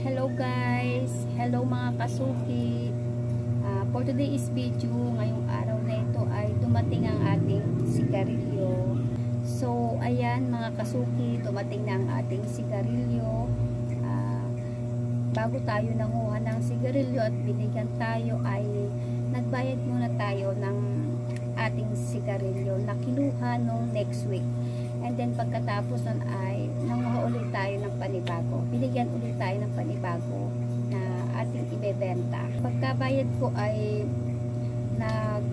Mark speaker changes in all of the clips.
Speaker 1: Hello guys! Hello mga kasuki! Uh, for today's video, ngayong araw na ito ay dumating ang ating sigarilyo. So, ayan mga kasuki, dumating na ang ating sigarilyo. Uh, bago tayo nanguha ng sigarilyo at binigyan tayo ay nagbayad muna tayo ng ating sigarilyo na kinuha nung next week. And then pagkatapos nun ay nanguha ulit tayo ng panibago. Binigyan ulit tayo ng panibago na ating ibebenta. Pagkabayad ko ay nag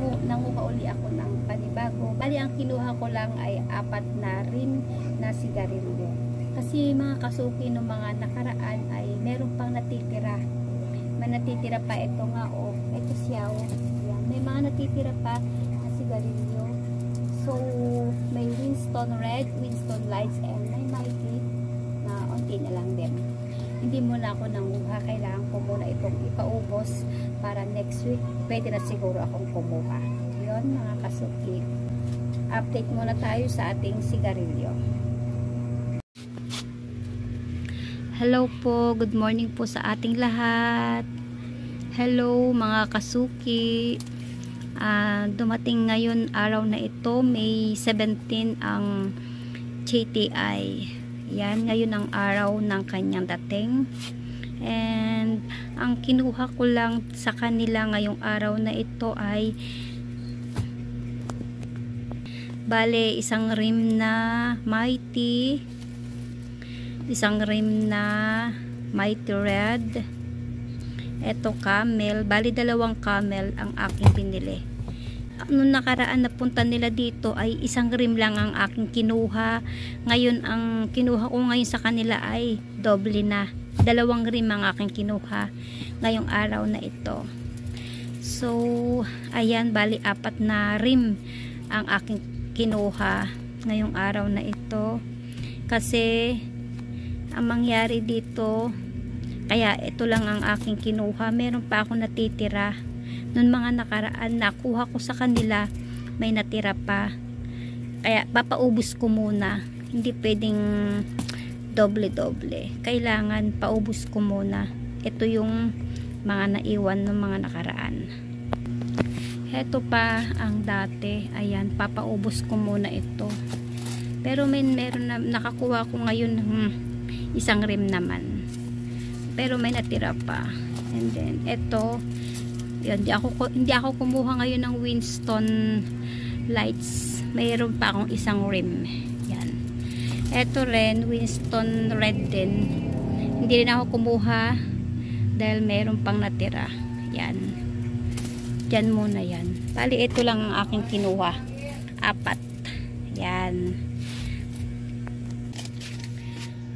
Speaker 1: nanguha uli ako ng panibago. Bali ang kinuha ko lang ay apat na rim na sigarilyo. Kasi mga kasuki ng mga nakaraan ay meron pang natitira. May natitira pa ito nga o. Oh, ito siya o. Oh. Yan. May mga natitira pa na sigarilyo. So, may Winston Red, Winston Lights, and may Mighty na onti na lang din. Hindi muna ako nanguha. Kailangan ko muna itong ipaubos para next week pwede na siguro akong kumuha. Yun mga kasuki. Update muna tayo sa ating sigarilyo. Hello po, good morning po sa ating lahat. Hello mga kasuki uh, dumating ngayon araw na ito May 17 ang JTI yan ngayon ang araw ng kanyang dating. And ang kinuha ko lang sa kanila ngayong araw na ito ay bale isang rim na mighty isang rim na mighty red eto camel. Bali dalawang camel ang aking binili nung nakaraan na punta nila dito ay isang rim lang ang aking kinuha. Ngayon ang kinuha ko ngayon sa kanila ay doble na. Dalawang rim ang aking kinuha ngayong araw na ito. So ayan bali apat na rim ang aking kinuha ngayong araw na ito. Kasi ang mangyari dito kaya ito lang ang aking kinuha. Meron pa ako natitira. Noon mga nakaraan nakuha ko sa kanila may natira pa. Kaya papaubos ko muna. Hindi pwedeng doble doble kailangan paubos ko muna. Ito yung mga naiwan ng mga nakaraan. Heto pa ang dati. Ayan papaubos ko muna ito. Pero may meron na nakakuha ko ngayon hmm, isang rim naman pero may natira pa and then ito yan, di ako, hindi ako kumuha ngayon ng Winston lights. Mayroon pa akong isang rim. Yan. Ito rin, Winston red din. Hindi rin ako kumuha dahil mayroon pang natira. Yan. Diyan muna yan. Bali, ito lang ang aking kinuha. Apat. Yan.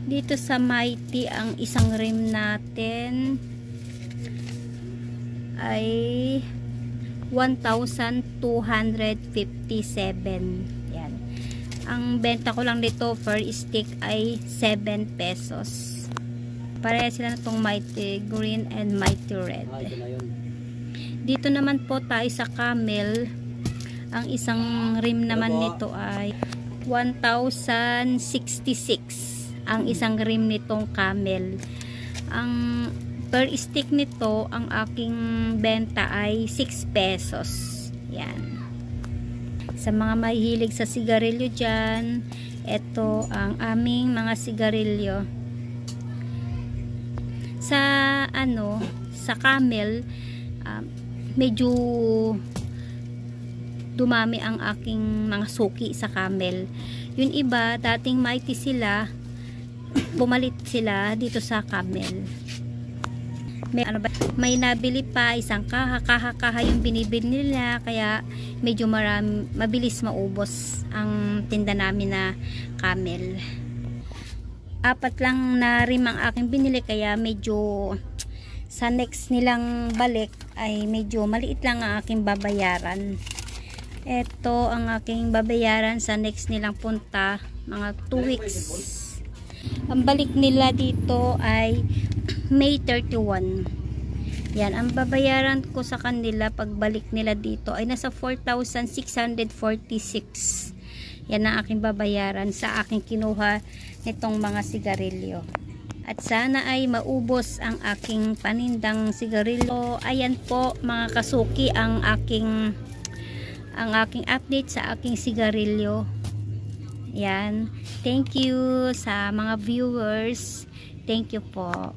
Speaker 1: Dito sa Mighty, ang isang rim natin ay 1,257 yan. Ang benta ko lang dito per stick ay 7 pesos. Pareha sila na itong mighty green and mighty red. Dito naman po tayo sa camel. Ang isang rim naman nito ay 1,066 ang isang rim nitong camel. Ang per stick nito ang aking benta ay 6 pesos. Yan. Sa mga mahilig sa sigarilyo dyan ito ang aming mga sigarilyo. Sa ano sa camel uh, medyo dumami ang aking mga suki sa camel. Yung iba dating mighty sila bumalit sila dito sa camel. May, ano ba, may nabili pa isang kaha kaha kaha yung binibili nila kaya medyo marami, mabilis maubos ang tinda namin na camel. Apat lang na rim ang aking binili kaya medyo sa next nilang balik ay medyo maliit lang ang aking babayaran. Ito ang aking babayaran sa next nilang punta mga 2 weeks ang balik nila dito ay May 31 yan, ang babayaran ko sa kanila pagbalik nila dito ay nasa 4,646 yan ang aking babayaran sa aking kinuha nitong mga sigarilyo At sana ay maubos ang aking panindang sigarilyo. Ayan po mga kasuki ang aking ang aking update sa aking sigarilyo. Yan. Thank you sa mga viewers. Thank you po.